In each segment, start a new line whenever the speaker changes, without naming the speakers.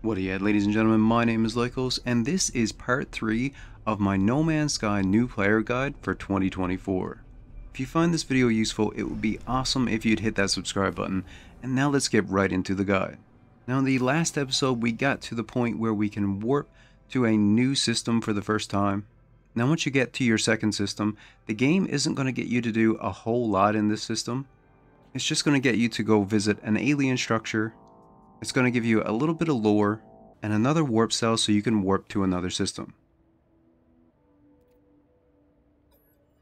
What do you at, ladies and gentlemen? My name is Lycos, and this is part 3 of my No Man's Sky new player guide for 2024. If you find this video useful, it would be awesome if you'd hit that subscribe button, and now let's get right into the guide. Now in the last episode, we got to the point where we can warp to a new system for the first time. Now once you get to your second system, the game isn't going to get you to do a whole lot in this system. It's just going to get you to go visit an alien structure it's going to give you a little bit of lore and another warp cell so you can warp to another system.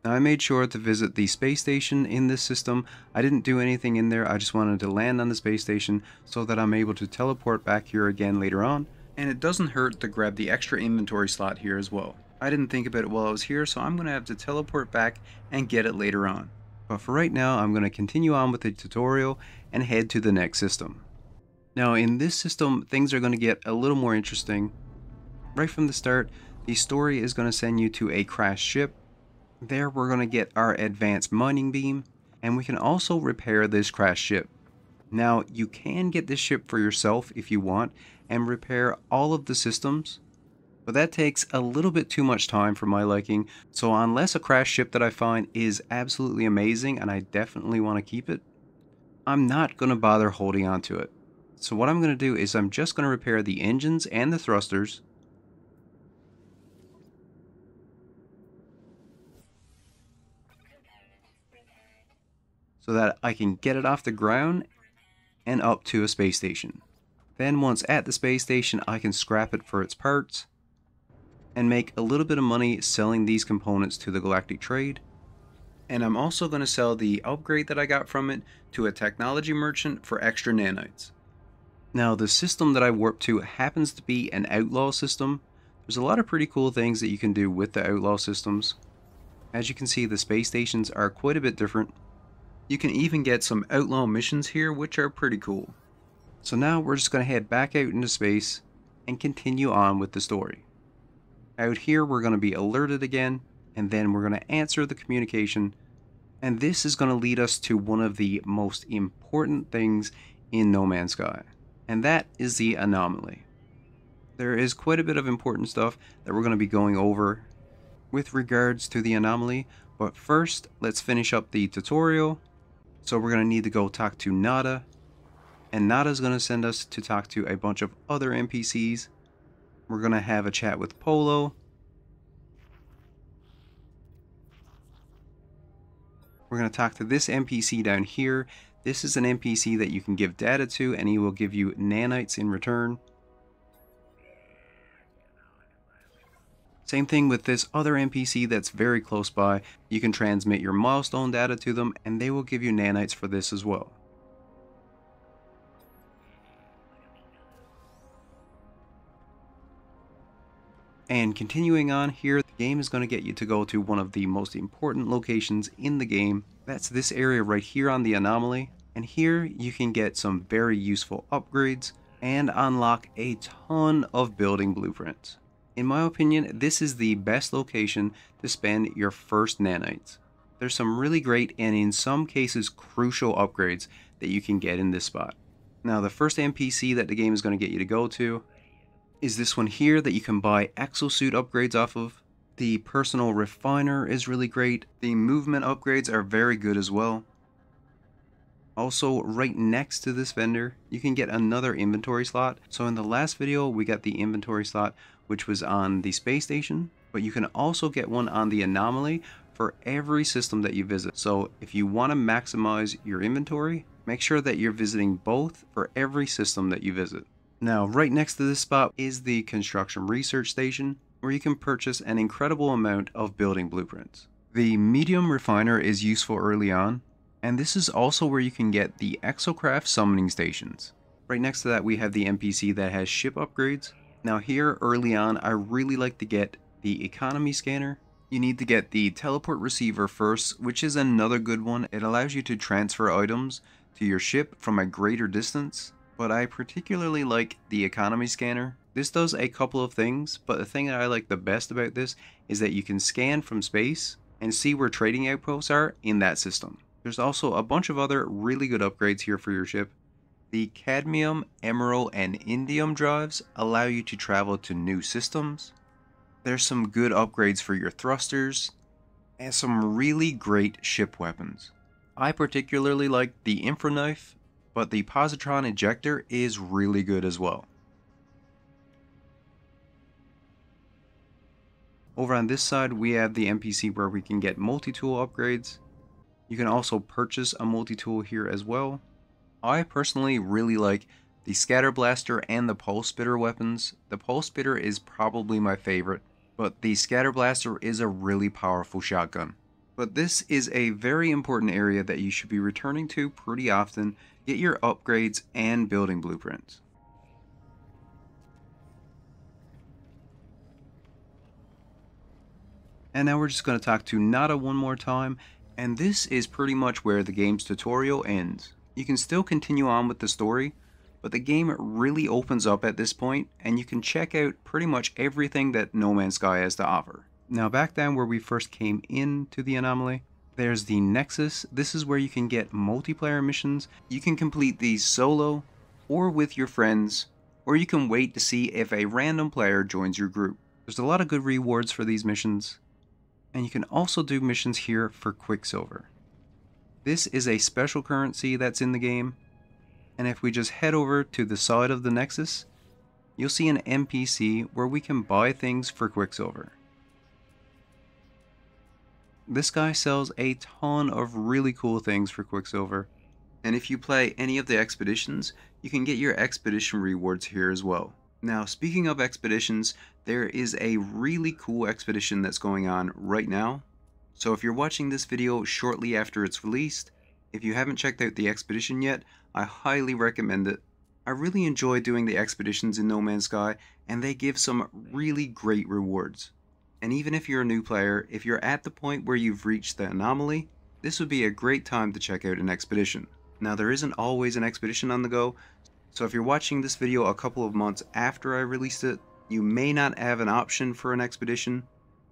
Now I made sure to visit the space station in this system. I didn't do anything in there, I just wanted to land on the space station so that I'm able to teleport back here again later on. And it doesn't hurt to grab the extra inventory slot here as well. I didn't think about it while I was here, so I'm going to have to teleport back and get it later on. But for right now, I'm going to continue on with the tutorial and head to the next system. Now in this system, things are going to get a little more interesting. Right from the start, the story is going to send you to a crashed ship. There we're going to get our advanced mining beam, and we can also repair this crashed ship. Now you can get this ship for yourself if you want, and repair all of the systems, but that takes a little bit too much time for my liking, so unless a crashed ship that I find is absolutely amazing and I definitely want to keep it, I'm not going to bother holding on to it. So what I'm going to do is I'm just going to repair the engines and the thrusters. So that I can get it off the ground and up to a space station. Then once at the space station I can scrap it for its parts and make a little bit of money selling these components to the galactic trade. And I'm also going to sell the upgrade that I got from it to a technology merchant for extra nanites. Now, the system that I warped to happens to be an outlaw system. There's a lot of pretty cool things that you can do with the outlaw systems. As you can see, the space stations are quite a bit different. You can even get some outlaw missions here, which are pretty cool. So now we're just going to head back out into space and continue on with the story. Out here, we're going to be alerted again, and then we're going to answer the communication. And this is going to lead us to one of the most important things in No Man's Sky and that is the anomaly. There is quite a bit of important stuff that we're going to be going over with regards to the anomaly, but first let's finish up the tutorial. So we're going to need to go talk to Nada, and Nada is going to send us to talk to a bunch of other NPCs. We're going to have a chat with Polo. We're going to talk to this NPC down here this is an NPC that you can give data to and he will give you nanites in return. Same thing with this other NPC that's very close by. You can transmit your milestone data to them and they will give you nanites for this as well. And continuing on here, the game is going to get you to go to one of the most important locations in the game. That's this area right here on the anomaly. And here you can get some very useful upgrades and unlock a ton of building blueprints. In my opinion, this is the best location to spend your first nanites. There's some really great and in some cases crucial upgrades that you can get in this spot. Now the first NPC that the game is going to get you to go to is this one here that you can buy exosuit upgrades off of. The personal refiner is really great. The movement upgrades are very good as well. Also, right next to this vendor, you can get another inventory slot. So in the last video, we got the inventory slot, which was on the space station, but you can also get one on the anomaly for every system that you visit. So if you want to maximize your inventory, make sure that you're visiting both for every system that you visit. Now, right next to this spot is the construction research station, where you can purchase an incredible amount of building blueprints. The medium refiner is useful early on, and this is also where you can get the Exocraft summoning stations. Right next to that we have the NPC that has ship upgrades. Now here early on I really like to get the economy scanner. You need to get the teleport receiver first, which is another good one. It allows you to transfer items to your ship from a greater distance, but I particularly like the economy scanner. This does a couple of things, but the thing that I like the best about this is that you can scan from space and see where trading outposts are in that system. There's also a bunch of other really good upgrades here for your ship. The cadmium, emerald, and indium drives allow you to travel to new systems. There's some good upgrades for your thrusters, and some really great ship weapons. I particularly like the Infra Knife, but the Positron Ejector is really good as well. Over on this side, we have the NPC where we can get multi-tool upgrades. You can also purchase a multi-tool here as well. I personally really like the Scatter Blaster and the Pulse Spitter weapons. The Pulse Spitter is probably my favorite, but the Scatter Blaster is a really powerful shotgun. But this is a very important area that you should be returning to pretty often, get your upgrades and building blueprints. And now we're just going to talk to Nada one more time, and this is pretty much where the game's tutorial ends. You can still continue on with the story, but the game really opens up at this point, and you can check out pretty much everything that No Man's Sky has to offer. Now back down where we first came into the anomaly, there's the Nexus. This is where you can get multiplayer missions. You can complete these solo or with your friends, or you can wait to see if a random player joins your group. There's a lot of good rewards for these missions, and you can also do missions here for Quicksilver. This is a special currency that's in the game, and if we just head over to the side of the Nexus, you'll see an NPC where we can buy things for Quicksilver. This guy sells a ton of really cool things for Quicksilver, and if you play any of the expeditions, you can get your expedition rewards here as well. Now, speaking of expeditions, there is a really cool expedition that's going on right now. So if you're watching this video shortly after it's released, if you haven't checked out the expedition yet, I highly recommend it. I really enjoy doing the expeditions in No Man's Sky, and they give some really great rewards. And even if you're a new player, if you're at the point where you've reached the anomaly, this would be a great time to check out an expedition. Now there isn't always an expedition on the go, so if you're watching this video a couple of months after I released it, you may not have an option for an expedition,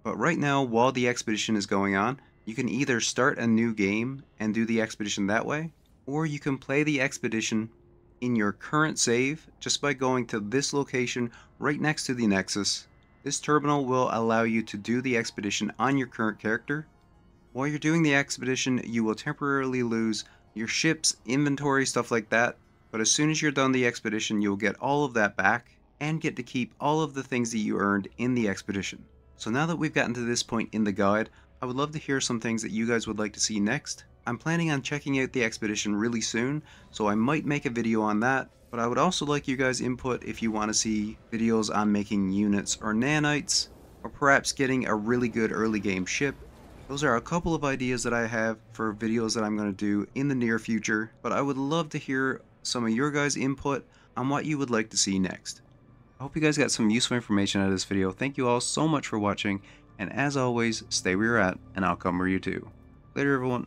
but right now while the expedition is going on, you can either start a new game and do the expedition that way, or you can play the expedition in your current save just by going to this location right next to the Nexus. This terminal will allow you to do the expedition on your current character. While you're doing the expedition, you will temporarily lose your ship's inventory, stuff like that, but as soon as you're done the expedition, you'll get all of that back and get to keep all of the things that you earned in the expedition. So now that we've gotten to this point in the guide, I would love to hear some things that you guys would like to see next. I'm planning on checking out the expedition really soon, so I might make a video on that, but I would also like you guys input if you want to see videos on making units or nanites, or perhaps getting a really good early game ship those are a couple of ideas that I have for videos that I'm going to do in the near future, but I would love to hear some of your guys' input on what you would like to see next. I hope you guys got some useful information out of this video. Thank you all so much for watching, and as always, stay where you're at, and I'll come where you too. Later everyone.